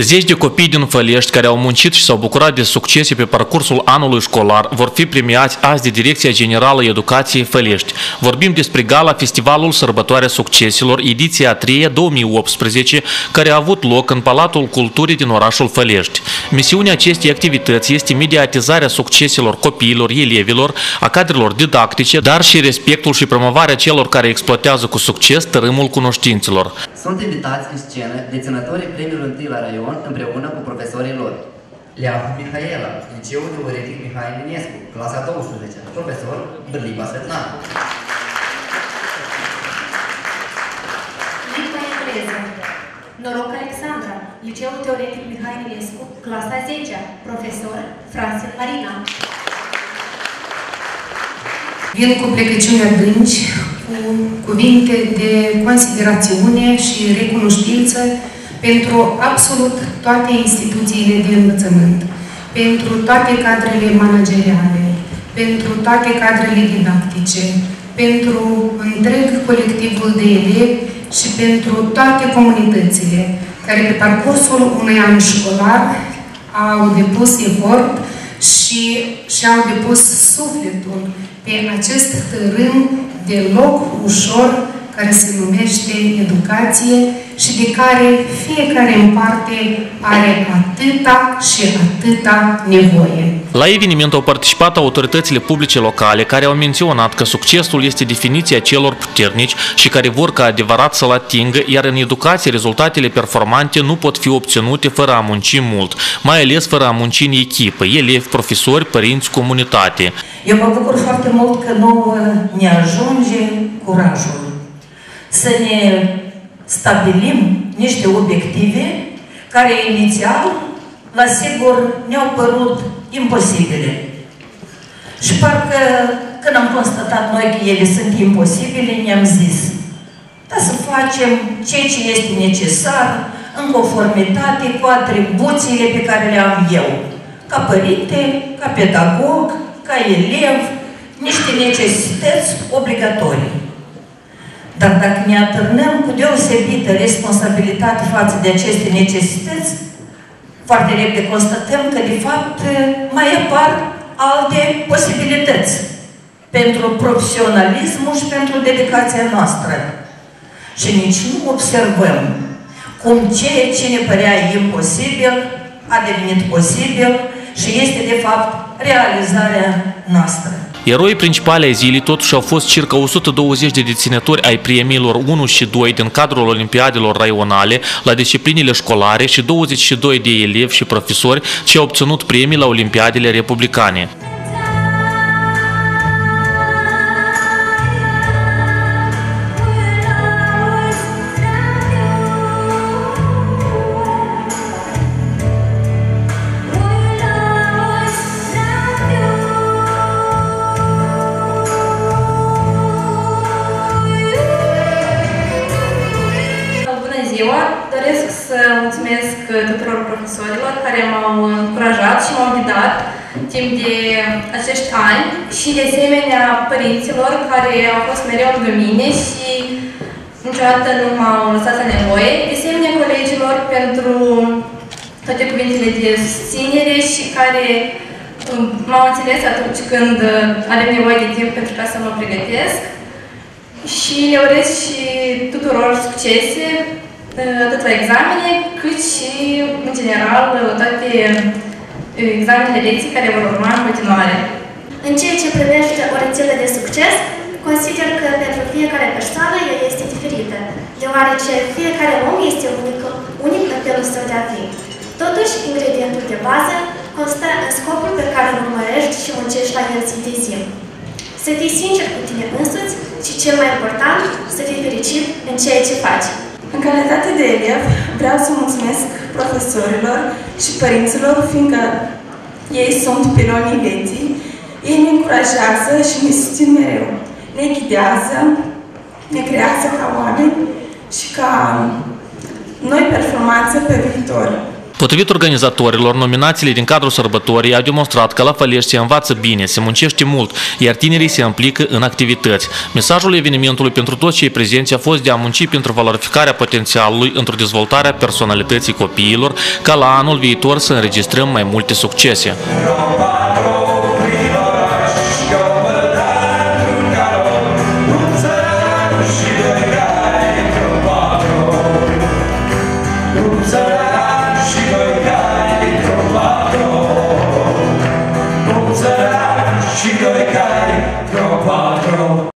Zeci de copii din Fălești care au muncit și s-au bucurat de succese pe parcursul anului școlar vor fi premiați azi de Direcția Generală Educației Fălești. Vorbim despre gala Festivalul Sărbătoarea Succeselor, ediția 3 2018, care a avut loc în Palatul Culturii din orașul Fălești. Misiunea acestei activități este mediatizarea succeselor copiilor, elevilor, a cadrelor didactice, dar și respectul și promovarea celor care exploatează cu succes tărâmul cunoștințelor. Sunt invitați în scenă deținătorii premiului întâi la raion împreună cu profesorii lor. Leahu Mihaela, Liceul Teoretic Mihai Eminescu, clasa 12, profesor Bârliba Svetlana. Limba engleză. Noroc Alexandra, Liceul Teoretic Mihai Eminescu, clasa 10, profesor Franțel Marina. Vin cu plecăciuni adânci, cu cuvinte de considerațiune și recunoștință pentru absolut toate instituțiile de învățământ, pentru toate cadrele manageriale, pentru toate cadrele didactice, pentru întreg colectivul de elevi și pentru toate comunitățile care pe parcursul unui an școlar au depus efort și și-au depus sufletul pe acest tărâm deloc ușor care se numește educație și de care fiecare în parte are atâta și atâta nevoie. La eveniment au participat autoritățile publice locale care au menționat că succesul este definiția celor puternici și care vor ca adevărat să-l atingă, iar în educație rezultatele performante nu pot fi obținute fără a munci mult, mai ales fără a munci în echipă, elevi, profesori, părinți, comunitate. Eu mă bucur foarte mult că nouă ne ajunge curajul să ne stabilim niște obiective care inițial, la sigur, ne-au părut imposibile. Și parcă când am constatat noi că ele sunt imposibile, ne-am zis, da să facem ceea ce este necesar în conformitate cu atribuțiile pe care le am eu, ca părinte, ca pedagog, ca elev, niște necesități obligatorii. Dar dacă ne atârnăm cu deosebită responsabilitate față de aceste necesități, foarte repede constatăm că, de fapt, mai apar alte posibilități pentru profesionalismul și pentru dedicația noastră. Și nici nu observăm cum ceea ce ne părea imposibil a devenit posibil și este, de fapt, realizarea noastră. Eroii principale ai zilei totuși au fost circa 120 de deținători ai premiilor 1 și 2 din cadrul Olimpiadelor raionale la disciplinele școlare și 22 de elevi și profesori ce au obținut premii la Olimpiadele republicane. Tuturor profesorilor care m-au încurajat și m-au ghidat timp de acești ani și de asemenea părinților care au fost mereu lângă mine și niciodată nu m-au lăsat la nevoie. De asemenea colegilor pentru toate cuvintele de susținere și care um, m-au înțeles atunci când avem nevoie de timp pentru ca să mă pregătesc. Și le urez și tuturor succese atât la examene, cât și, în general, toate examenele lecții care vor urma în continuare. În ceea ce privește o rețetă de succes, consider că pentru fiecare persoană ea este diferită, deoarece fiecare om este unic, unic în felul său de a fi. Totuși, ingredientul de bază constă în scopul pe care îl urmărești și muncești la el zi de zi. Să fii sincer cu tine însuți și, cel mai important, să fii fericit în ceea ce faci. În calitate de elev, vreau să mulțumesc profesorilor și părinților, fiindcă ei sunt pilonii vieții, ei ne încurajează și ne susțin mereu. Ne ghidează, ne creează ca oameni și ca noi performanță pe viitor. Potrivit organizatorilor, nominațiile din cadrul sărbătorii au demonstrat că la Fălești se învață bine, se muncește mult, iar tinerii se implică în activități. Mesajul evenimentului pentru toți cei prezenți a fost de a munci pentru valorificarea potențialului într-o dezvoltare a personalității copiilor, ca la anul viitor să înregistrăm mai multe succese. Sorry.